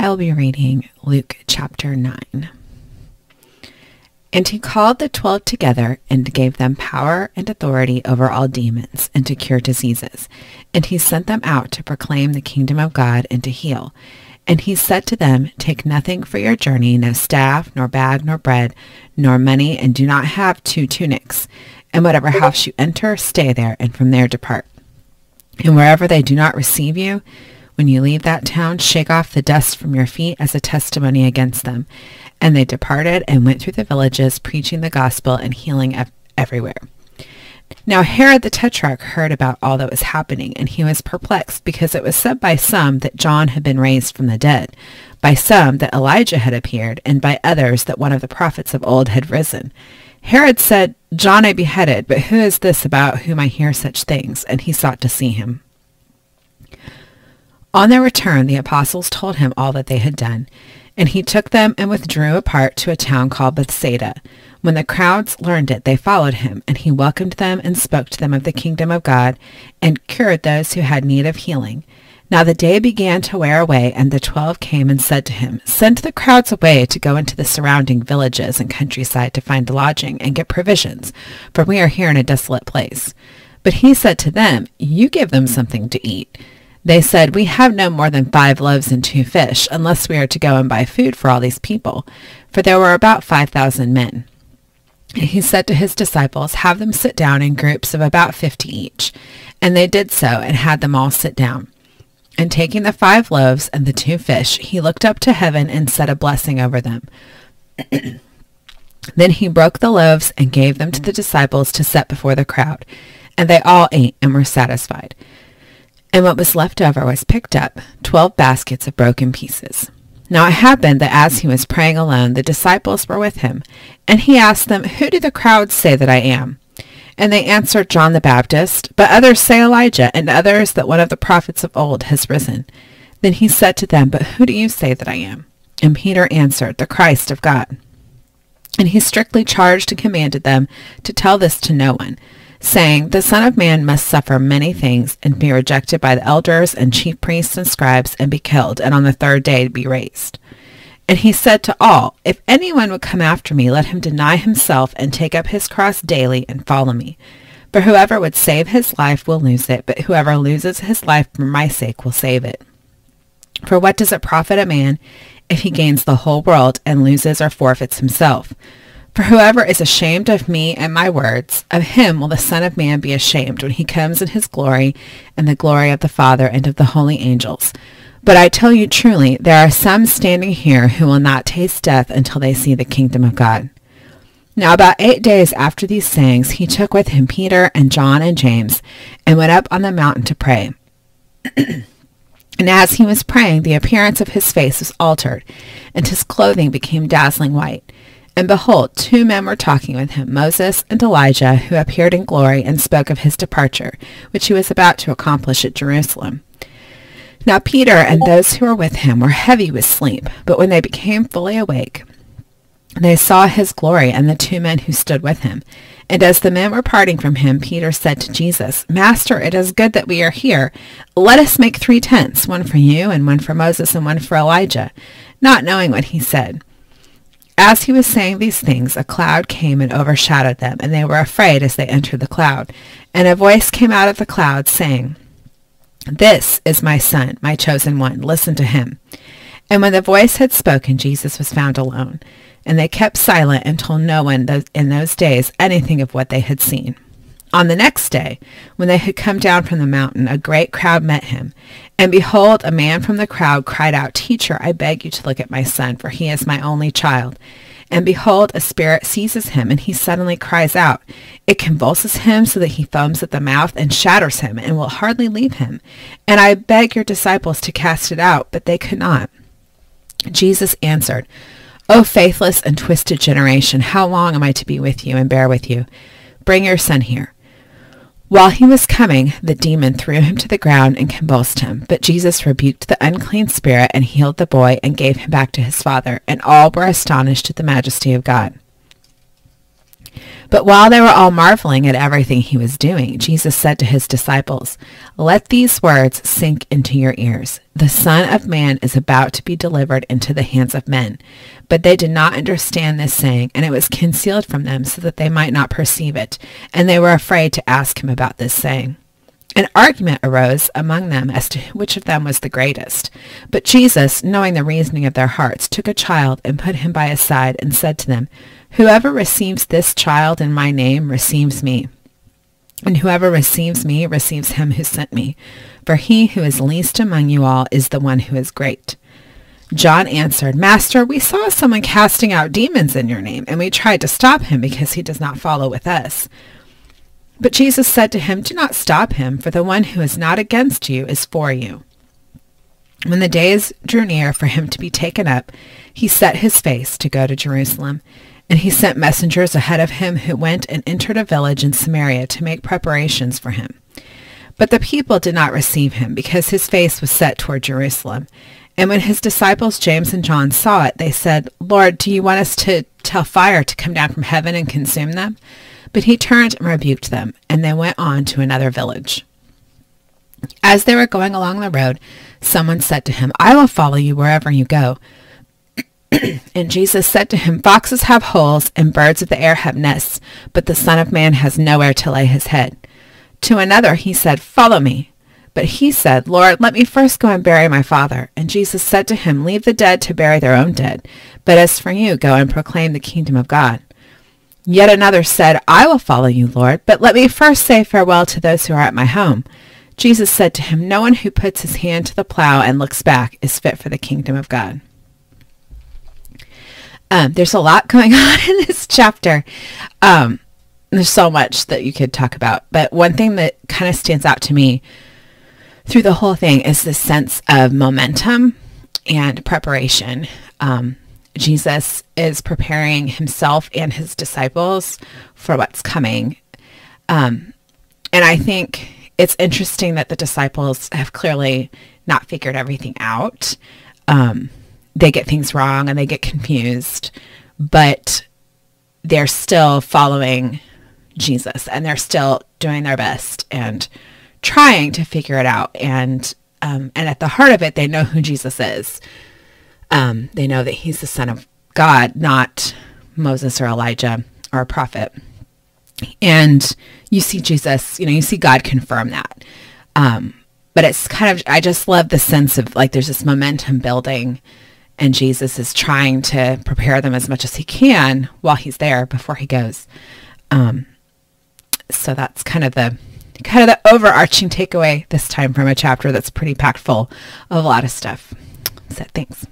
I will be reading Luke chapter 9. And he called the twelve together and gave them power and authority over all demons and to cure diseases. And he sent them out to proclaim the kingdom of God and to heal. And he said to them, Take nothing for your journey, no staff, nor bag, nor bread, nor money, and do not have two tunics. And whatever house you enter, stay there, and from there depart. And wherever they do not receive you, when you leave that town, shake off the dust from your feet as a testimony against them. And they departed and went through the villages, preaching the gospel and healing ev- everywhere. Now Herod the Tetrarch heard about all that was happening, and he was perplexed, because it was said by some that John had been raised from the dead, by some that Elijah had appeared, and by others that one of the prophets of old had risen. Herod said, John I beheaded, but who is this about whom I hear such things? And he sought to see him. On their return, the apostles told him all that they had done. And he took them and withdrew apart to a town called Bethsaida. When the crowds learned it, they followed him, and he welcomed them and spoke to them of the kingdom of God, and cured those who had need of healing. Now the day began to wear away, and the twelve came and said to him, Send the crowds away to go into the surrounding villages and countryside to find lodging and get provisions, for we are here in a desolate place. But he said to them, You give them something to eat. They said, We have no more than five loaves and two fish, unless we are to go and buy food for all these people. For there were about five thousand men. And he said to his disciples, Have them sit down in groups of about fifty each. And they did so, and had them all sit down. And taking the five loaves and the two fish, he looked up to heaven and said a blessing over them. then he broke the loaves and gave them to the disciples to set before the crowd. And they all ate and were satisfied and what was left over was picked up, twelve baskets of broken pieces. Now it happened that as he was praying alone, the disciples were with him, and he asked them, Who do the crowds say that I am? And they answered, John the Baptist, but others say Elijah, and others that one of the prophets of old has risen. Then he said to them, But who do you say that I am? And Peter answered, The Christ of God. And he strictly charged and commanded them to tell this to no one, saying, The Son of Man must suffer many things, and be rejected by the elders and chief priests and scribes, and be killed, and on the third day be raised. And he said to all, If anyone would come after me, let him deny himself, and take up his cross daily, and follow me. For whoever would save his life will lose it, but whoever loses his life for my sake will save it. For what does it profit a man if he gains the whole world and loses or forfeits himself? For whoever is ashamed of me and my words, of him will the Son of Man be ashamed when he comes in his glory and the glory of the Father and of the holy angels. But I tell you truly, there are some standing here who will not taste death until they see the kingdom of God. Now about eight days after these sayings, he took with him Peter and John and James, and went up on the mountain to pray. and as he was praying, the appearance of his face was altered, and his clothing became dazzling white. And behold, two men were talking with him, Moses and Elijah, who appeared in glory and spoke of his departure, which he was about to accomplish at Jerusalem. Now Peter and those who were with him were heavy with sleep, but when they became fully awake, they saw his glory and the two men who stood with him. And as the men were parting from him, Peter said to Jesus, Master, it is good that we are here. Let us make three tents, one for you, and one for Moses, and one for Elijah, not knowing what he said. As he was saying these things, a cloud came and overshadowed them, and they were afraid as they entered the cloud. And a voice came out of the cloud, saying, This is my son, my chosen one. Listen to him. And when the voice had spoken, Jesus was found alone. And they kept silent and told no one in those days anything of what they had seen. On the next day, when they had come down from the mountain, a great crowd met him. And behold, a man from the crowd cried out, Teacher, I beg you to look at my son, for he is my only child. And behold, a spirit seizes him, and he suddenly cries out. It convulses him so that he foams at the mouth and shatters him, and will hardly leave him. And I beg your disciples to cast it out, but they could not. Jesus answered, O faithless and twisted generation, how long am I to be with you and bear with you? Bring your son here. While he was coming, the demon threw him to the ground and convulsed him. But Jesus rebuked the unclean spirit and healed the boy and gave him back to his father, and all were astonished at the majesty of God. But while they were all marveling at everything he was doing, Jesus said to his disciples, Let these words sink into your ears. The Son of Man is about to be delivered into the hands of men. But they did not understand this saying, and it was concealed from them so that they might not perceive it. And they were afraid to ask him about this saying. An argument arose among them as to which of them was the greatest. But Jesus, knowing the reasoning of their hearts, took a child and put him by his side and said to them, Whoever receives this child in my name receives me. And whoever receives me receives him who sent me. For he who is least among you all is the one who is great. John answered, Master, we saw someone casting out demons in your name, and we tried to stop him because he does not follow with us. But Jesus said to him, Do not stop him, for the one who is not against you is for you. When the days drew near for him to be taken up, he set his face to go to Jerusalem. And he sent messengers ahead of him who went and entered a village in Samaria to make preparations for him. But the people did not receive him, because his face was set toward Jerusalem. And when his disciples James and John saw it, they said, Lord, do you want us to tell fire to come down from heaven and consume them? But he turned and rebuked them, and they went on to another village. As they were going along the road, someone said to him, I will follow you wherever you go. and Jesus said to him, Foxes have holes, and birds of the air have nests, but the Son of Man has nowhere to lay his head. To another he said, Follow me. But he said, Lord, let me first go and bury my father. And Jesus said to him, Leave the dead to bury their own dead. But as for you, go and proclaim the kingdom of God. Yet another said, I will follow you, Lord, but let me first say farewell to those who are at my home. Jesus said to him, No one who puts his hand to the plow and looks back is fit for the kingdom of God. Um, there's a lot going on in this chapter. Um, there's so much that you could talk about, but one thing that kind of stands out to me through the whole thing is this sense of momentum and preparation. Um, Jesus is preparing himself and his disciples for what's coming. Um, and I think it's interesting that the disciples have clearly not figured everything out. Um, they get things wrong and they get confused, but they're still following Jesus and they're still doing their best and trying to figure it out. And um, and at the heart of it, they know who Jesus is. Um, they know that he's the son of God, not Moses or Elijah or a prophet. And you see Jesus, you know, you see God confirm that. Um, but it's kind of, I just love the sense of like there's this momentum building and Jesus is trying to prepare them as much as he can while he's there before he goes. Um, so that's kind of the kind of the overarching takeaway this time from a chapter that's pretty packed full of a lot of stuff. So thanks.